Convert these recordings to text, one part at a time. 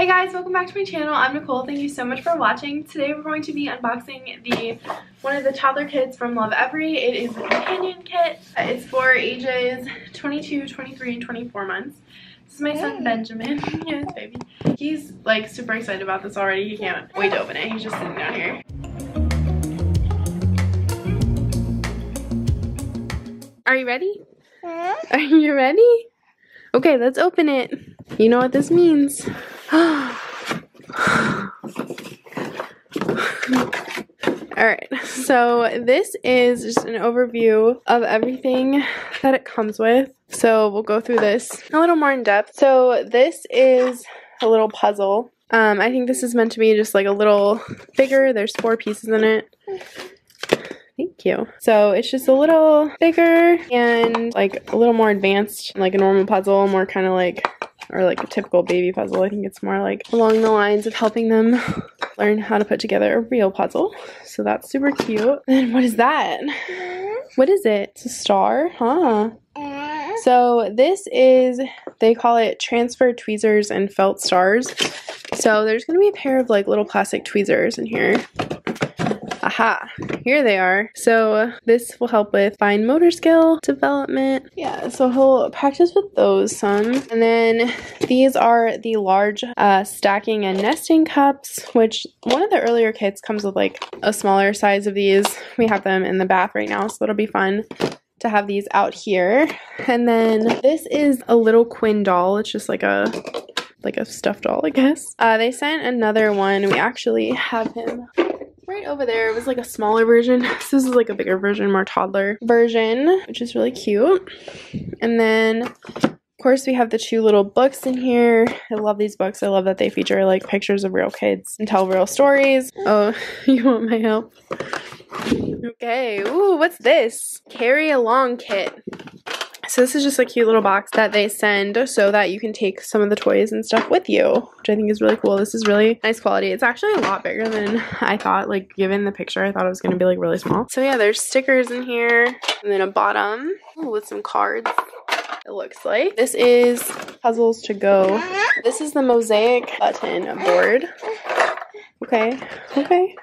Hey guys, welcome back to my channel. I'm Nicole. Thank you so much for watching. Today we're going to be unboxing the one of the toddler kits from Lovevery. It is the companion kit. It's for ages 22, 23, and 24 months. This is my son Benjamin. yes, baby. He's like super excited about this already. He can't wait to open it. He's just sitting down here. Are you ready? Are you ready? Okay, let's open it. You know what this means. Alright, so this is just an overview of everything that it comes with. So we'll go through this a little more in depth. So this is a little puzzle. Um, I think this is meant to be just like a little bigger. There's four pieces in it. Thank you. So it's just a little bigger and like a little more advanced, like a normal puzzle, more kind of like, or like a typical baby puzzle. I think it's more like along the lines of helping them learn how to put together a real puzzle. So that's super cute. And what is that? What is it? It's a star? Huh. So this is, they call it transfer tweezers and felt stars. So there's going to be a pair of like little plastic tweezers in here. Aha, here they are. So this will help with fine motor skill development. Yeah, so he'll practice with those some. And then these are the large uh, stacking and nesting cups, which one of the earlier kits comes with like a smaller size of these. We have them in the bath right now, so it'll be fun to have these out here. And then this is a little Quinn doll. It's just like a like a stuffed doll, I guess. Uh, they sent another one. We actually have him right over there. It was like a smaller version. This is like a bigger version more toddler version which is really cute. And then of course we have the two little books in here. I love these books. I love that they feature like pictures of real kids and tell real stories. Oh you want my help? Okay. Ooh, what's this? Carry along kit so this is just a cute little box that they send so that you can take some of the toys and stuff with you, which I think is really cool. This is really nice quality. It's actually a lot bigger than I thought, like given the picture, I thought it was to be like really small. So yeah, there's stickers in here and then a bottom with some cards it looks like. This is Puzzles to Go. This is the mosaic button board. Okay, okay.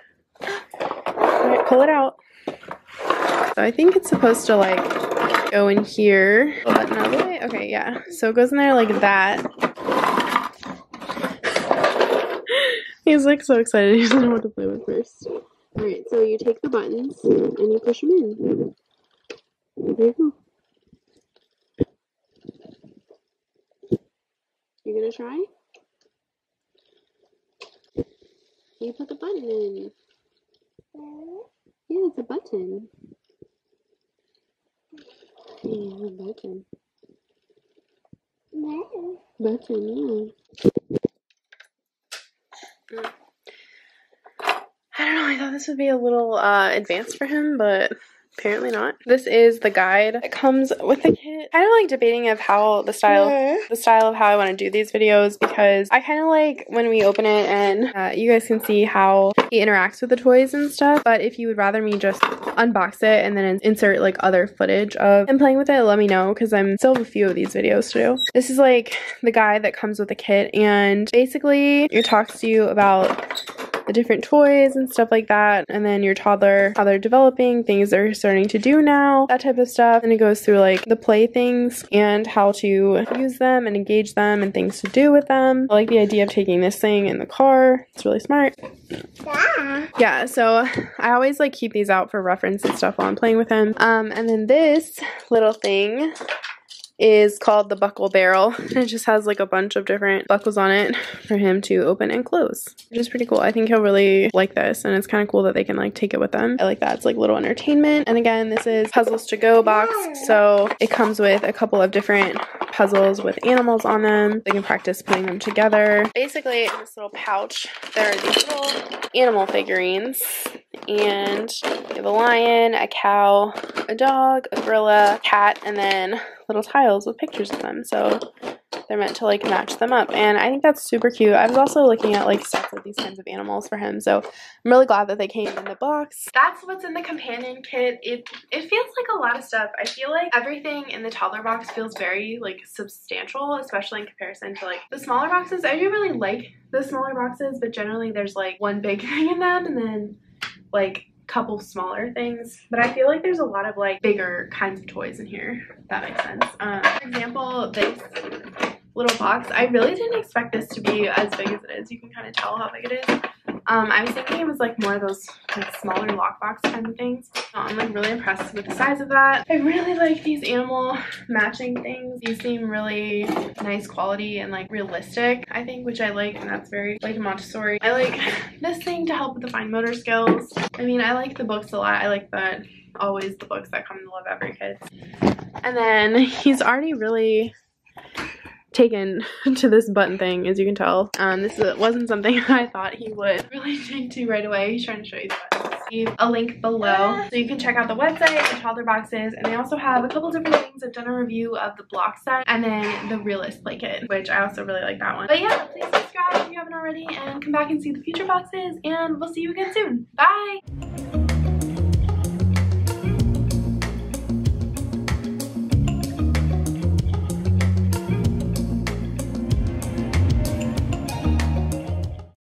All right, pull it out. So I think it's supposed to like go in here. Oh, the way. Okay, yeah. So it goes in there like that. He's like so excited. He doesn't know what to play with first. Alright, so you take the buttons and you push them in. There you go. You gonna try? You put the button in. Yeah, it's a button. Yeah, button. No. Button, yeah. I don't know, I thought this would be a little uh, advanced for him, but Apparently not. This is the guide that comes with the kit. I kind of like debating of how the style, the style of how I want to do these videos because I kind of like when we open it and uh, you guys can see how he interacts with the toys and stuff. But if you would rather me just unbox it and then insert like other footage of him playing with it, let me know because I'm still have a few of these videos to do. This is like the guide that comes with the kit and basically it talks to you about the different toys and stuff like that. And then your toddler, how they're developing, things they're starting to do now, that type of stuff. And it goes through like the play things and how to use them and engage them and things to do with them. I like the idea of taking this thing in the car. It's really smart. Yeah. Yeah, so I always like keep these out for reference and stuff while I'm playing with him. Um, and then this little thing is called the buckle barrel. It just has like a bunch of different buckles on it for him to open and close, which is pretty cool. I think he'll really like this and it's kind of cool that they can like take it with them. I like that. It's like little entertainment. And again, this is Puzzles to Go box. So it comes with a couple of different puzzles with animals on them. They can practice putting them together. Basically, in this little pouch, there are these little animal figurines and you have a lion, a cow, a dog, a gorilla, a cat, and then little tiles with pictures of them. So they're meant to like match them up. And I think that's super cute. I was also looking at like sets of these kinds of animals for him. So I'm really glad that they came in the box. That's what's in the companion kit. It, it feels like a lot of stuff. I feel like everything in the toddler box feels very like substantial, especially in comparison to like the smaller boxes. I do really like the smaller boxes, but generally there's like one big thing in them and then like couple smaller things but i feel like there's a lot of like bigger kinds of toys in here that makes sense. Um, for example this little box i really didn't expect this to be as big as it is. You can kind of tell how big it is um, I was thinking it was like more of those like smaller lockbox kind of things. I'm like really impressed with the size of that. I really like these animal matching things. These seem really nice quality and like realistic, I think, which I like and that's very like Montessori. I like this thing to help with the fine motor skills. I mean, I like the books a lot. I like that always the books that come to Lovevery kid. And then he's already really taken to this button thing, as you can tell. Um, this wasn't something I thought he would really take to right away. He's trying to show you the. Leave a link below so you can check out the website, the toddler boxes, and they also have a couple different things. I've done a review of the block set and then the realist play kit, which I also really like that one. But yeah, please subscribe if you haven't already and come back and see the future boxes and we'll see you again soon. Bye!